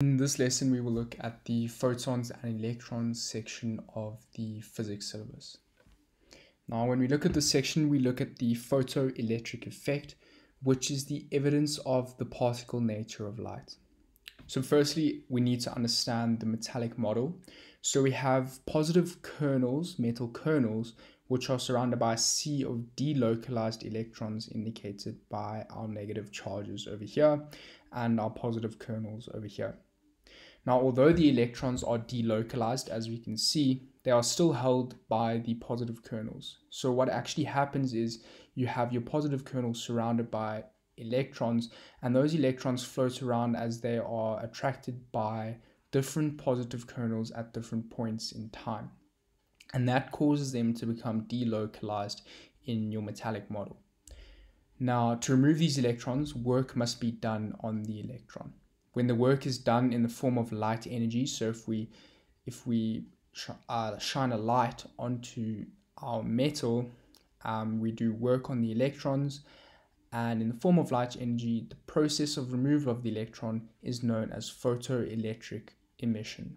In this lesson, we will look at the photons and electrons section of the physics syllabus. Now, when we look at this section, we look at the photoelectric effect, which is the evidence of the particle nature of light. So firstly, we need to understand the metallic model. So we have positive kernels, metal kernels, which are surrounded by a sea of delocalized electrons indicated by our negative charges over here and our positive kernels over here. Now, although the electrons are delocalized, as we can see, they are still held by the positive kernels. So what actually happens is you have your positive kernels surrounded by electrons, and those electrons float around as they are attracted by different positive kernels at different points in time. And that causes them to become delocalized in your metallic model. Now, to remove these electrons, work must be done on the electron when the work is done in the form of light energy so if we if we sh uh, shine a light onto our metal um, we do work on the electrons and in the form of light energy the process of removal of the electron is known as photoelectric emission.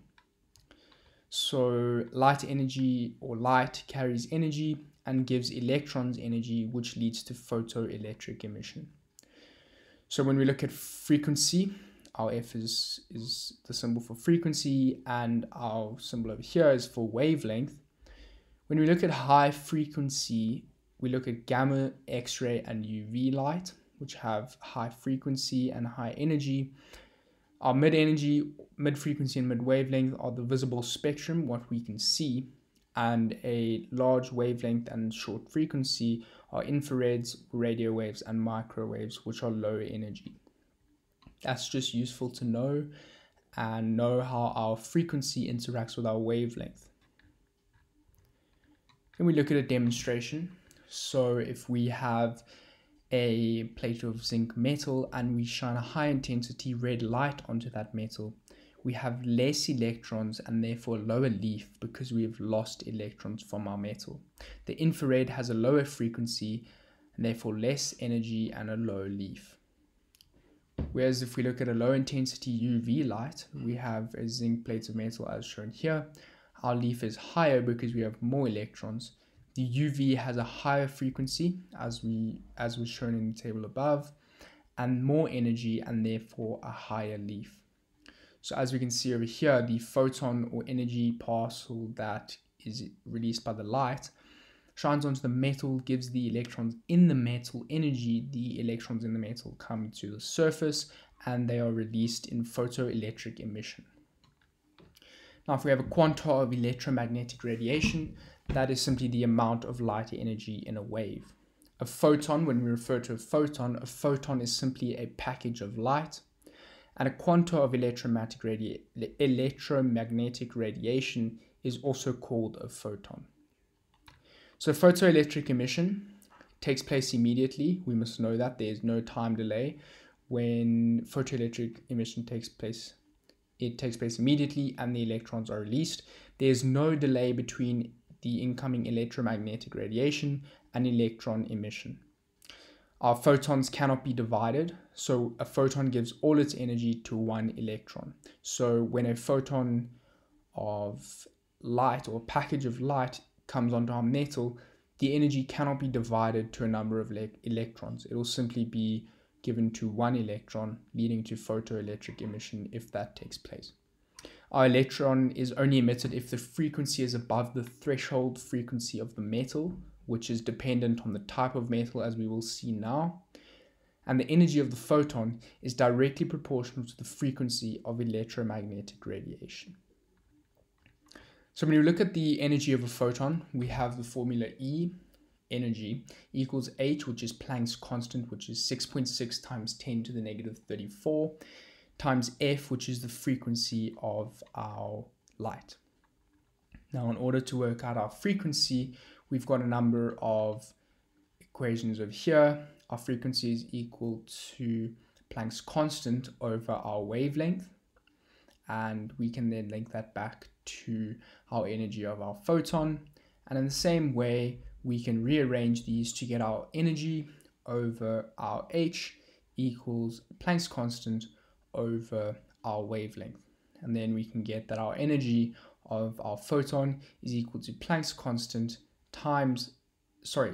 So light energy or light carries energy and gives electrons energy which leads to photoelectric emission. So when we look at frequency our F is, is the symbol for frequency and our symbol over here is for wavelength. When we look at high frequency, we look at gamma, X-ray and UV light, which have high frequency and high energy. Our mid energy, mid frequency and mid wavelength are the visible spectrum, what we can see, and a large wavelength and short frequency are infrareds, radio waves and microwaves, which are low energy. That's just useful to know and know how our frequency interacts with our wavelength. Then we look at a demonstration. So if we have a plate of zinc metal and we shine a high intensity red light onto that metal, we have less electrons and therefore lower leaf because we have lost electrons from our metal. The infrared has a lower frequency and therefore less energy and a low leaf. Whereas if we look at a low intensity UV light, we have a zinc plate of metal as shown here. Our leaf is higher because we have more electrons. The UV has a higher frequency as we as was shown in the table above and more energy and therefore a higher leaf. So as we can see over here, the photon or energy parcel that is released by the light shines onto the metal, gives the electrons in the metal energy. The electrons in the metal come to the surface and they are released in photoelectric emission. Now, if we have a quanta of electromagnetic radiation, that is simply the amount of light energy in a wave. A photon, when we refer to a photon, a photon is simply a package of light. And a quanta of electromagnetic, electromagnetic radiation is also called a photon. So photoelectric emission takes place immediately. We must know that there's no time delay when photoelectric emission takes place. It takes place immediately and the electrons are released. There's no delay between the incoming electromagnetic radiation and electron emission. Our photons cannot be divided, so a photon gives all its energy to one electron. So when a photon of light or package of light comes onto our metal, the energy cannot be divided to a number of le electrons. It will simply be given to one electron, leading to photoelectric emission if that takes place. Our electron is only emitted if the frequency is above the threshold frequency of the metal, which is dependent on the type of metal as we will see now. And the energy of the photon is directly proportional to the frequency of electromagnetic radiation. So when you look at the energy of a photon, we have the formula E energy equals h, which is Planck's constant, which is 6.6 times 10 to the negative 34, times f, which is the frequency of our light. Now, in order to work out our frequency, we've got a number of equations over here. Our frequency is equal to Planck's constant over our wavelength, and we can then link that back to our energy of our photon. And in the same way, we can rearrange these to get our energy over our h equals Planck's constant over our wavelength. And then we can get that our energy of our photon is equal to Planck's constant times, sorry,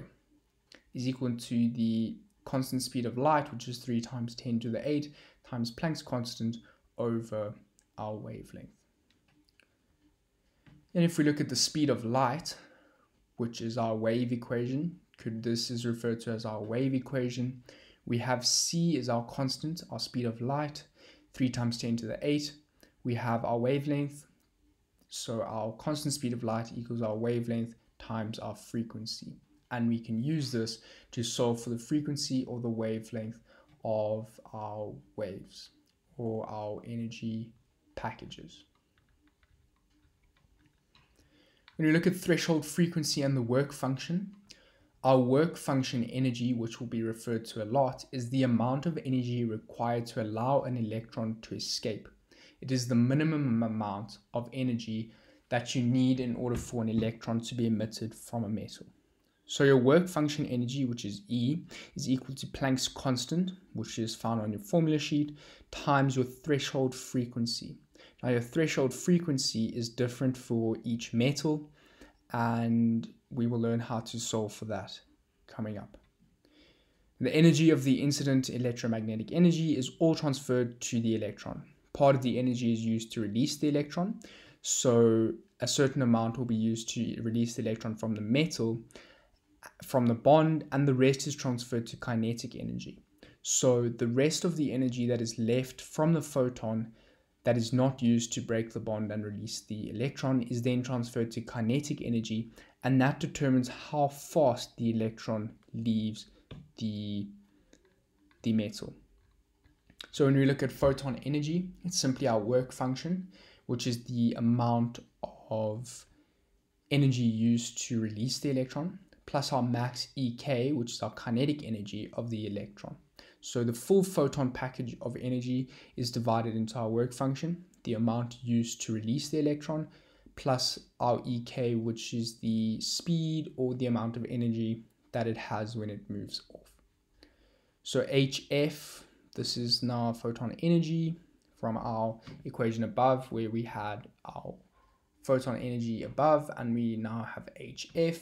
is equal to the constant speed of light, which is 3 times 10 to the 8 times Planck's constant over our wavelength. And if we look at the speed of light, which is our wave equation, could this is referred to as our wave equation. We have c is our constant, our speed of light, 3 times 10 to the 8. We have our wavelength, so our constant speed of light equals our wavelength times our frequency. And we can use this to solve for the frequency or the wavelength of our waves or our energy packages. When we look at threshold frequency and the work function, our work function energy, which will be referred to a lot, is the amount of energy required to allow an electron to escape. It is the minimum amount of energy that you need in order for an electron to be emitted from a metal. So your work function energy, which is E, is equal to Planck's constant, which is found on your formula sheet, times your threshold frequency. Now your threshold frequency is different for each metal and we will learn how to solve for that coming up. The energy of the incident electromagnetic energy is all transferred to the electron. Part of the energy is used to release the electron, so a certain amount will be used to release the electron from the metal, from the bond, and the rest is transferred to kinetic energy. So the rest of the energy that is left from the photon that is not used to break the bond and release the electron is then transferred to kinetic energy and that determines how fast the electron leaves the, the metal. So when we look at photon energy, it's simply our work function, which is the amount of energy used to release the electron, plus our max EK, which is our kinetic energy of the electron. So the full photon package of energy is divided into our work function, the amount used to release the electron, plus our EK, which is the speed or the amount of energy that it has when it moves off. So HF, this is now photon energy from our equation above where we had our photon energy above and we now have HF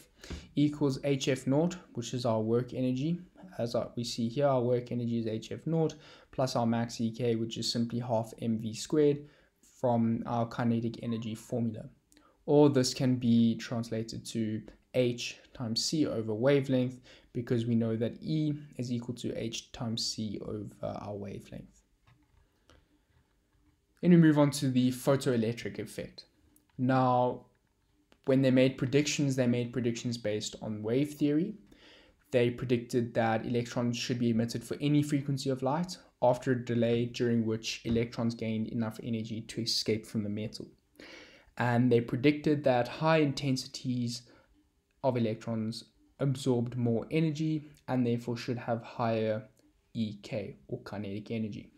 equals HF naught, which is our work energy as we see here, our work energy is hf naught plus our max ek, which is simply half mv squared from our kinetic energy formula. Or this can be translated to h times c over wavelength because we know that E is equal to h times c over our wavelength. Then we move on to the photoelectric effect. Now, when they made predictions, they made predictions based on wave theory they predicted that electrons should be emitted for any frequency of light after a delay during which electrons gained enough energy to escape from the metal. And they predicted that high intensities of electrons absorbed more energy and therefore should have higher EK or kinetic energy.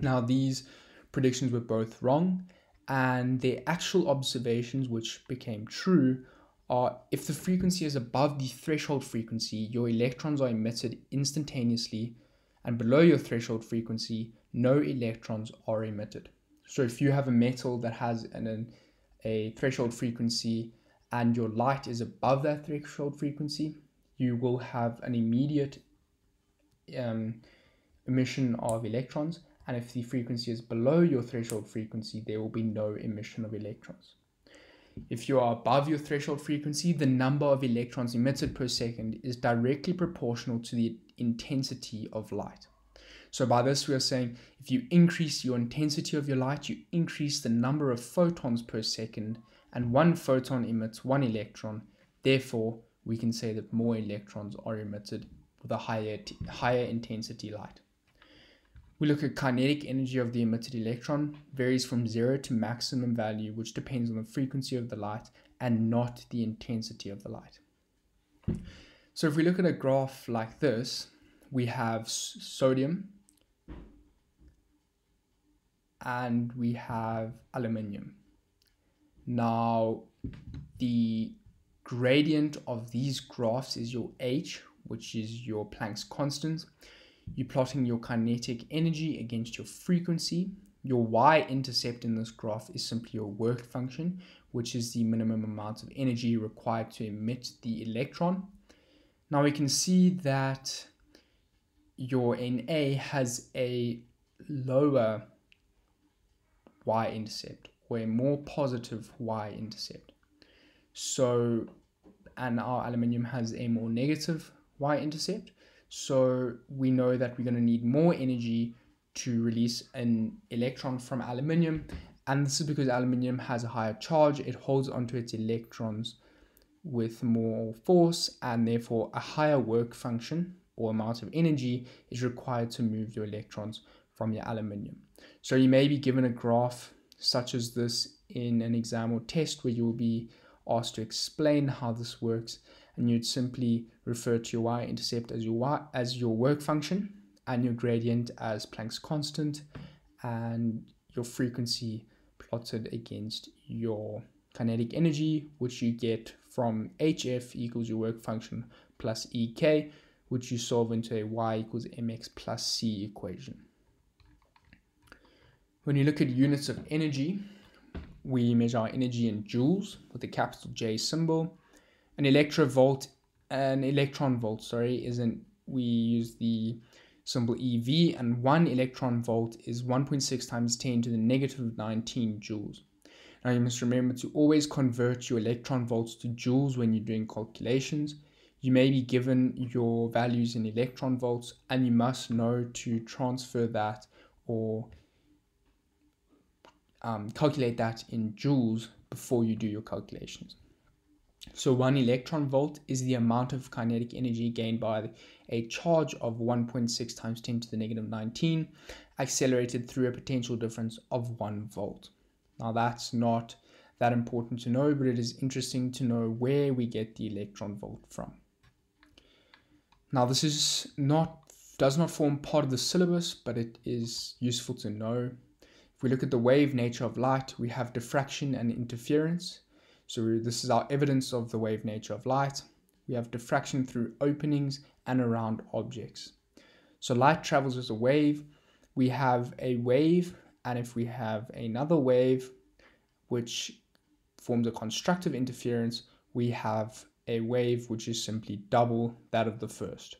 Now, these predictions were both wrong, and their actual observations, which became true, are if the frequency is above the threshold frequency, your electrons are emitted instantaneously, and below your threshold frequency, no electrons are emitted. So if you have a metal that has an, an, a threshold frequency and your light is above that threshold frequency, you will have an immediate um, emission of electrons. And if the frequency is below your threshold frequency, there will be no emission of electrons. If you are above your threshold frequency, the number of electrons emitted per second is directly proportional to the intensity of light. So by this we are saying if you increase your intensity of your light, you increase the number of photons per second and one photon emits one electron. Therefore, we can say that more electrons are emitted with a higher, higher intensity light. We look at kinetic energy of the emitted electron, varies from zero to maximum value, which depends on the frequency of the light and not the intensity of the light. So if we look at a graph like this, we have sodium and we have aluminium. Now, the gradient of these graphs is your H, which is your Planck's constant, you're plotting your kinetic energy against your frequency. Your y-intercept in this graph is simply your work function, which is the minimum amount of energy required to emit the electron. Now we can see that your NA has a lower y-intercept or a more positive y-intercept. So, and our aluminium has a more negative y-intercept. So we know that we're going to need more energy to release an electron from aluminium. And this is because aluminium has a higher charge. It holds onto its electrons with more force and therefore a higher work function or amount of energy is required to move your electrons from your aluminium. So you may be given a graph such as this in an exam or test where you will be asked to explain how this works and you'd simply refer to your y-intercept as your y as your work function and your gradient as Planck's constant and your frequency plotted against your kinetic energy which you get from hf equals your work function plus ek which you solve into a y equals mx plus c equation. When you look at units of energy, we measure our energy in joules with the capital J symbol. An an electron volt, sorry, isn't we use the symbol EV, and one electron volt is 1.6 times 10 to the negative 19 joules. Now you must remember to always convert your electron volts to joules when you're doing calculations. You may be given your values in electron volts, and you must know to transfer that or um, calculate that in joules before you do your calculations. So one electron volt is the amount of kinetic energy gained by a charge of 1.6 times 10 to the negative 19 accelerated through a potential difference of 1 volt. Now that's not that important to know, but it is interesting to know where we get the electron volt from. Now this is not does not form part of the syllabus, but it is useful to know if we look at the wave nature of light, we have diffraction and interference. So this is our evidence of the wave nature of light. We have diffraction through openings and around objects. So light travels as a wave. We have a wave, and if we have another wave, which forms a constructive interference, we have a wave which is simply double that of the first.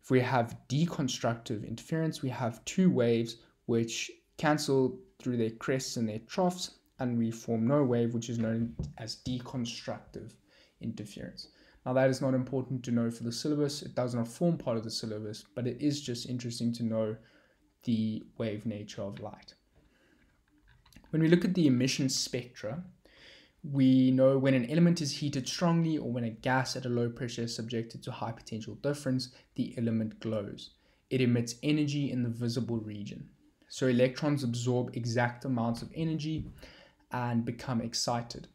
If we have deconstructive interference, we have two waves which cancel through their crests and their troughs, and we form no wave, which is known as deconstructive interference. Now, that is not important to know for the syllabus. It does not form part of the syllabus, but it is just interesting to know the wave nature of light. When we look at the emission spectra, we know when an element is heated strongly or when a gas at a low pressure is subjected to high potential difference, the element glows. It emits energy in the visible region. So electrons absorb exact amounts of energy and become excited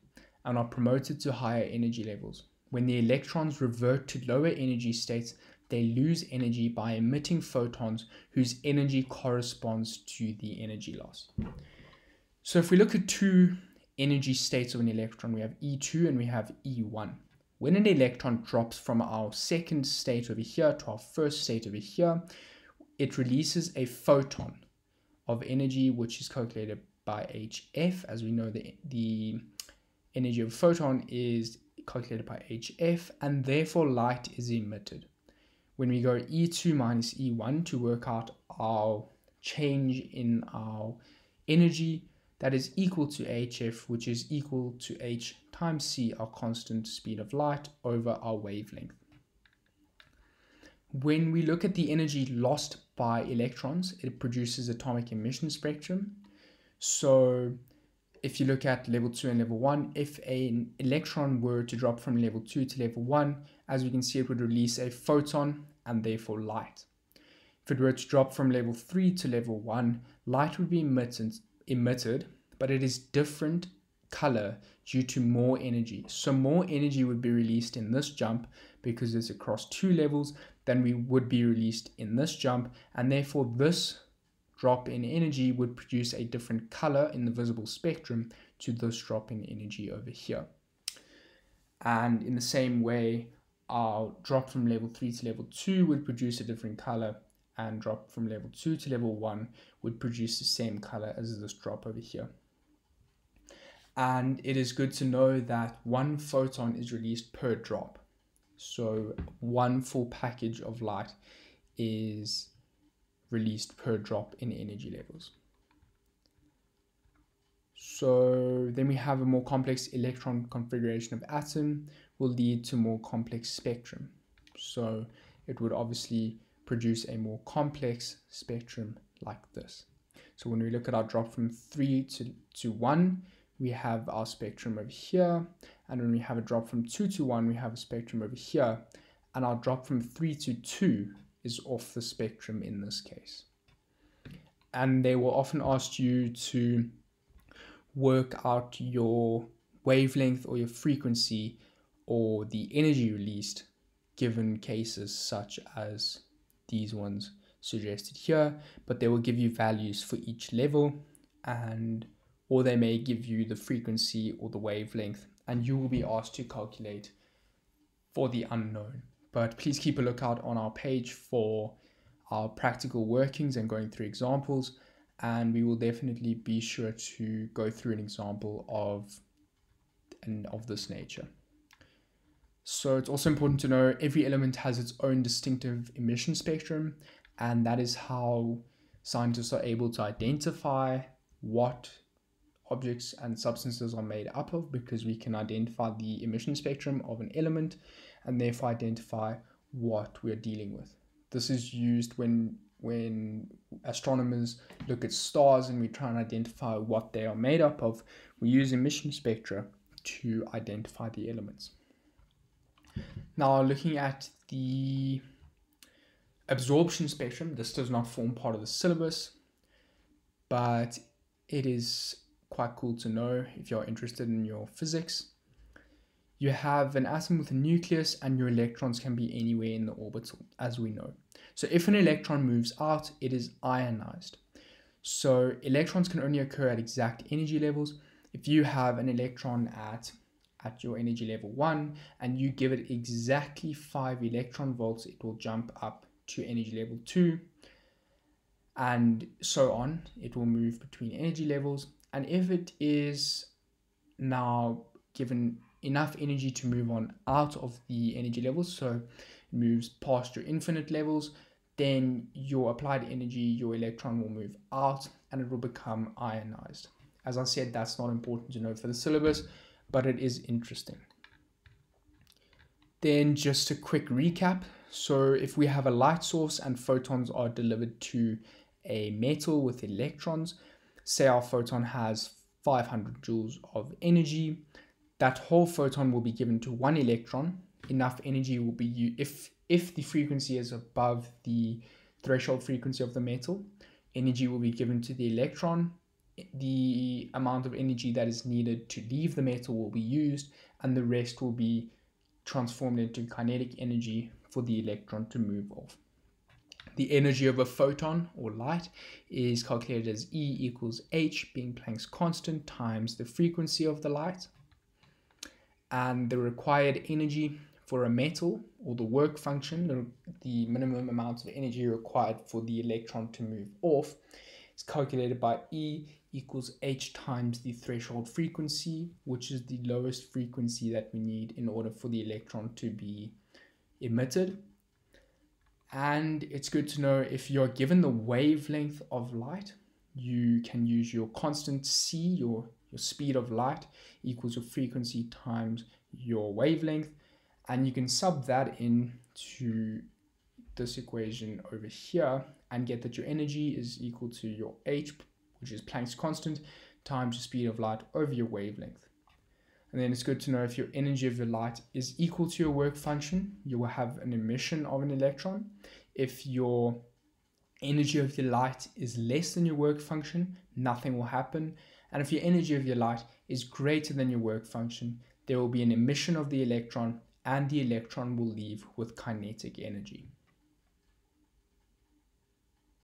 and are promoted to higher energy levels. When the electrons revert to lower energy states, they lose energy by emitting photons whose energy corresponds to the energy loss. So if we look at two energy states of an electron, we have E2 and we have E1. When an electron drops from our second state over here to our first state over here, it releases a photon of energy, which is calculated by HF. As we know, the, the energy of a photon is calculated by HF, and therefore light is emitted. When we go E2 minus E1 to work out our change in our energy, that is equal to HF, which is equal to H times C, our constant speed of light, over our wavelength. When we look at the energy lost by electrons, it produces atomic emission spectrum. So if you look at level 2 and level 1, if an electron were to drop from level 2 to level 1, as we can see, it would release a photon and therefore light. If it were to drop from level 3 to level 1, light would be emitted, emitted but it is different color due to more energy. So more energy would be released in this jump because it's across two levels than we would be released in this jump and therefore this drop in energy would produce a different color in the visible spectrum to this drop in energy over here. And in the same way, our drop from level 3 to level 2 would produce a different color and drop from level 2 to level 1 would produce the same color as this drop over here. And it is good to know that one photon is released per drop. So one full package of light is released per drop in energy levels. So then we have a more complex electron configuration of atom will lead to more complex spectrum. So it would obviously produce a more complex spectrum like this. So when we look at our drop from 3 to, to 1, we have our spectrum over here. And when we have a drop from 2 to 1, we have a spectrum over here. And our drop from 3 to 2 is off the spectrum in this case. And they will often ask you to work out your wavelength or your frequency or the energy released given cases such as these ones suggested here, but they will give you values for each level and or they may give you the frequency or the wavelength and you will be asked to calculate for the unknown. But please keep a lookout on our page for our practical workings and going through examples and we will definitely be sure to go through an example of and of this nature. So it's also important to know every element has its own distinctive emission spectrum, and that is how scientists are able to identify what objects and substances are made up of because we can identify the emission spectrum of an element and therefore identify what we're dealing with. This is used when when astronomers look at stars and we try and identify what they are made up of, we use emission spectra to identify the elements. Now, looking at the absorption spectrum, this does not form part of the syllabus, but it is quite cool to know if you're interested in your physics. You have an atom with a nucleus, and your electrons can be anywhere in the orbital, as we know. So, if an electron moves out, it is ionized. So, electrons can only occur at exact energy levels. If you have an electron at at your energy level 1 and you give it exactly 5 electron volts, it will jump up to energy level 2 and so on. It will move between energy levels. And if it is now given enough energy to move on out of the energy levels, so it moves past your infinite levels, then your applied energy, your electron will move out and it will become ionized. As I said, that's not important to know for the syllabus, but it is interesting. Then just a quick recap. So if we have a light source and photons are delivered to a metal with electrons, say our photon has 500 joules of energy, that whole photon will be given to one electron. Enough energy will be if if the frequency is above the threshold frequency of the metal, energy will be given to the electron the amount of energy that is needed to leave the metal will be used and the rest will be transformed into kinetic energy for the electron to move off. The energy of a photon or light is calculated as E equals h being Planck's constant times the frequency of the light and the required energy for a metal or the work function, the, the minimum amount of energy required for the electron to move off is calculated by E equals h times the threshold frequency, which is the lowest frequency that we need in order for the electron to be emitted. And it's good to know if you're given the wavelength of light, you can use your constant c, your, your speed of light, equals your frequency times your wavelength. And you can sub that into this equation over here and get that your energy is equal to your h which is Planck's constant, times the speed of light over your wavelength. And then it's good to know if your energy of your light is equal to your work function, you will have an emission of an electron. If your energy of your light is less than your work function, nothing will happen. And if your energy of your light is greater than your work function, there will be an emission of the electron and the electron will leave with kinetic energy.